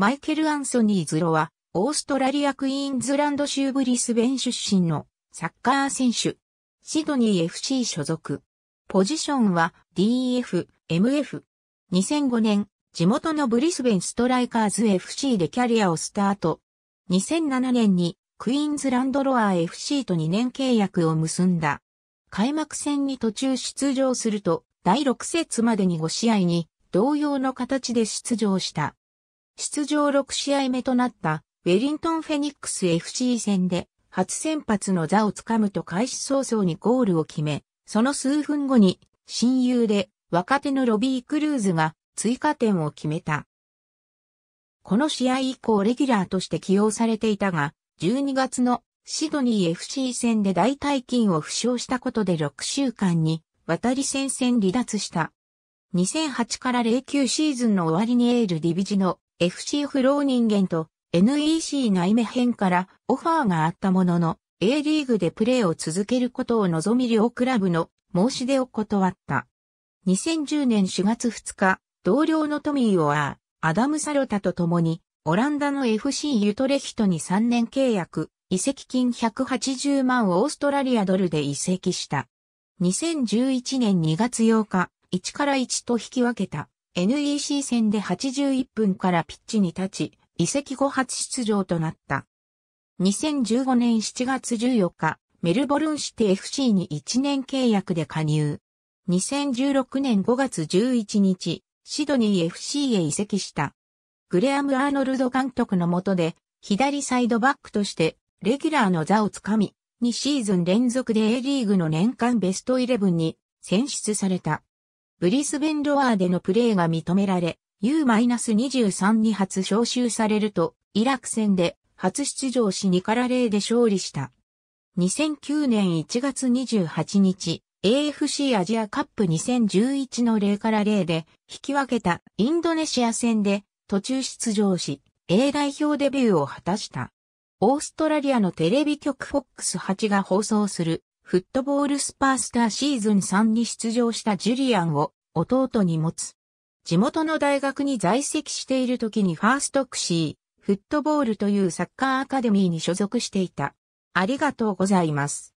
マイケル・アンソニー・ズロは、オーストラリアクイーンズランド州ブリスベン出身のサッカー選手。シドニー FC 所属。ポジションは DF、MF。2005年、地元のブリスベンストライカーズ FC でキャリアをスタート。2007年にクイーンズランドロアー FC と2年契約を結んだ。開幕戦に途中出場すると、第6節までに5試合に同様の形で出場した。出場6試合目となったウェリントンフェニックス FC 戦で初先発の座をつかむと開始早々にゴールを決め、その数分後に親友で若手のロビー・クルーズが追加点を決めた。この試合以降レギュラーとして起用されていたが、12月のシドニー FC 戦で大腿筋を負傷したことで6週間に渡り戦線離脱した。2008から09シーズンの終わりにエールディビジの FC フローニンゲンと NEC 内目編からオファーがあったものの、A リーグでプレーを続けることを望み両クラブの申し出を断った。2010年4月2日、同僚のトミー・オアー、アダム・サロタと共に、オランダの FC ユトレヒトに3年契約、移籍金180万オーストラリアドルで移籍した。2011年2月8日、1から1と引き分けた NEC 戦で81分からピッチに立ち、移籍後初出場となった。2015年7月14日、メルボルンシティ FC に1年契約で加入。2016年5月11日、シドニー FC へ移籍した。グレアム・アーノルド監督の下で、左サイドバックとして、レギュラーの座をつかみ、2シーズン連続で A リーグの年間ベストイレブンに選出された。ブリスベンロアーでのプレーが認められ、U-23 に初招集されると、イラク戦で初出場し2から0で勝利した。2009年1月28日、AFC アジアカップ2011の0から0で引き分けたインドネシア戦で途中出場し、A 代表デビューを果たした。オーストラリアのテレビ局 FOX8 が放送するフットボールスパースターシーズン3に出場したジュリアンを弟に持つ。地元の大学に在籍している時にファーストクシー、フットボールというサッカーアカデミーに所属していた。ありがとうございます。